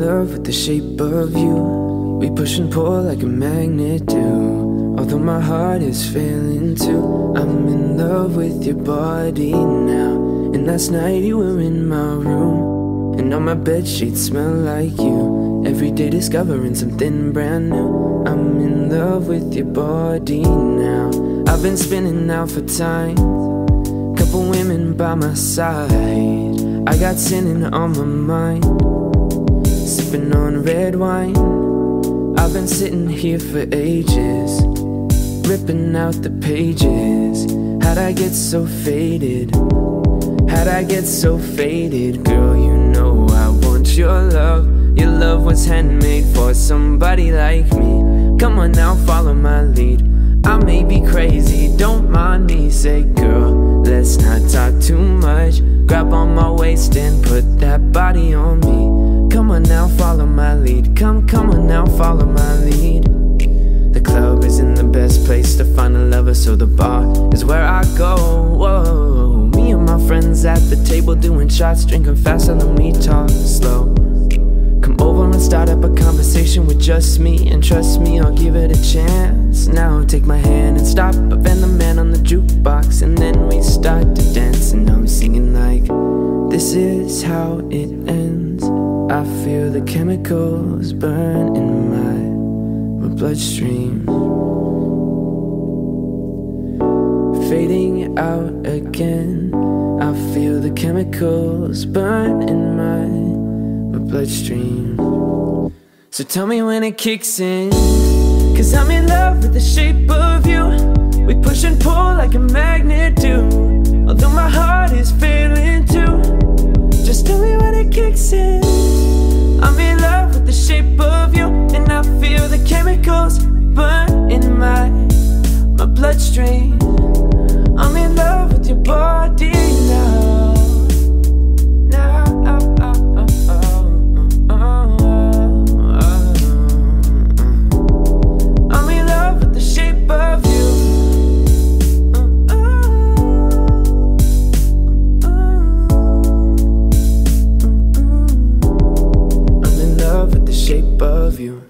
the shape of you. We push and pull like a magnet do. Although my heart is failing too I'm in love with your body now. And last night you were in my room. And all my bed sheets smell like you. Every day discovering something brand new. I'm in love with your body now. I've been spinning out for time. Couple women by my side. I got sinning on my mind sipping on red wine. I've been sitting here for ages Ripping out the pages. How'd I get so faded? How'd I get so faded? Girl, you know I want your love. Your love was handmade for somebody like me. Come on now, follow my lead. I may be crazy, don't mind me. Say girl, let's not talk too much. Grab on my waist and put that body on me on now, follow my lead. Come, come on now, follow my lead. The club isn't the best place to find a lover So the bar is where I go. Whoa. Me and my friends at the table doing shots Drinking fast and then we talk slow. Come over and start up a conversation with just me And trust me, I'll give it a chance. Now take my hand and stop Van the Man on the jukebox And then we start to dance And I'm singing like This is how it ends I feel the chemicals burn in my, my bloodstream. Fading out again I feel the chemicals burn in my, my bloodstream. So tell me when it kicks in Cause I'm in love with the shape of you. We push and pull like a magnet do Although my heart is failing too. Just tell me when it kicks in dream. I'm in love with your body now. Now, I'm in love with the shape of you. I'm in love with the shape of you